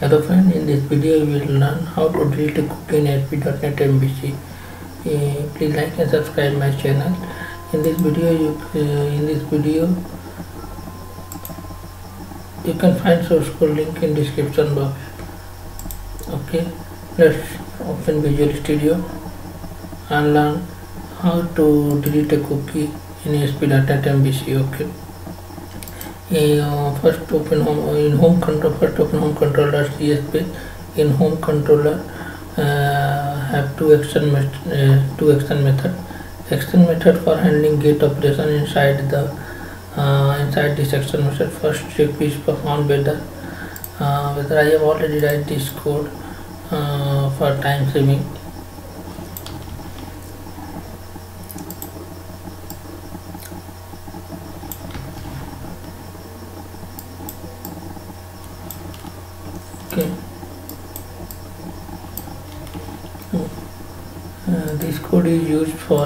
Hello friend, in this video we will learn how to delete a cookie in ASP.NET MVC. Uh, please like and subscribe my channel. In this video, you uh, in this video you can find source code link in description box. Okay, let's open Visual Studio and learn how to delete a cookie in ASP.NET MVC. Okay. Uh, first open home in home control first open home control.csp in home controller uh, have two action met uh, two action method. Action method for handling gate operation inside the uh, inside this action method. First check is performed better uh, whether I have already write this code uh, this code is used for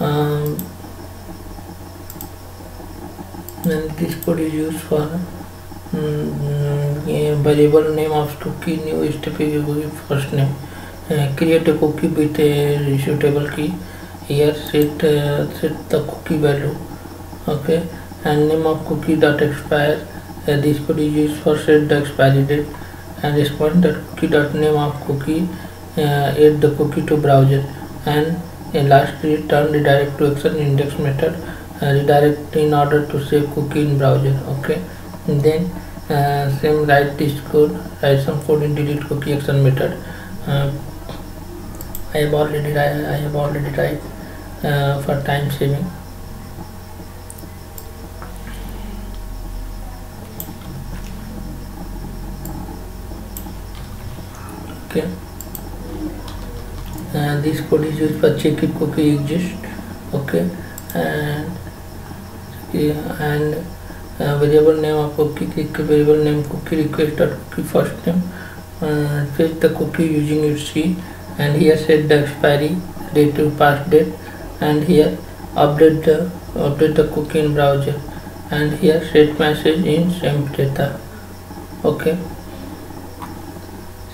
um, and this code is used for um, a variable name of cookie new step is first name uh, create a cookie with a suitable key here set uh, set the cookie value okay and name of cookie dot expire uh, this code is used for set the expiry date and respond that cookie dot name of cookie uh, add the cookie to browser and uh, last return redirect to action index method uh, redirect in order to save cookie in browser okay? And then uh, same write this code write some code in delete cookie action method. Uh, I have already I have already tried uh, for time saving. Okay and this code is used for check if cookie exists okay? And and uh, variable name of cookie variable name cookie request dot cookie first name uh, fetch the cookie using its key and here set the expiry date to past date. And here update the update the cookie in browser. And here set message in temp data okay?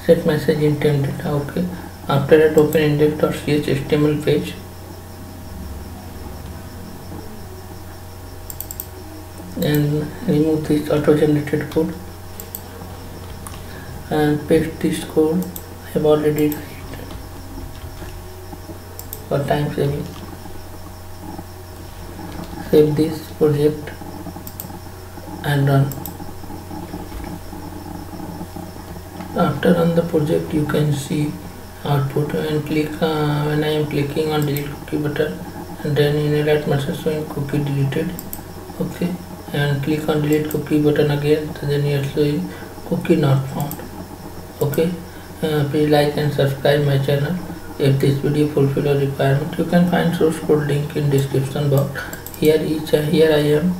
Set message in temp data okay after that open index.cshtml page. And remove this auto generated code. And paste this code. I have already write for time saving. Save this project and run. After run the project you can see output and click uh, when I am clicking on delete cookie button and then in right message showing cookie deleted okay? And click on delete cookie button again then you see cookie not found okay? Uh, please like and subscribe my channel. If this video fulfill your requirement you can find source code link in description box. Here each uh, here I am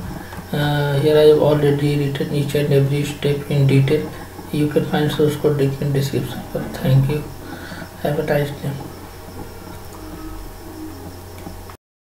uh, here I have already written each and every step in detail. You can find source code link in description box. Thank you have a nice day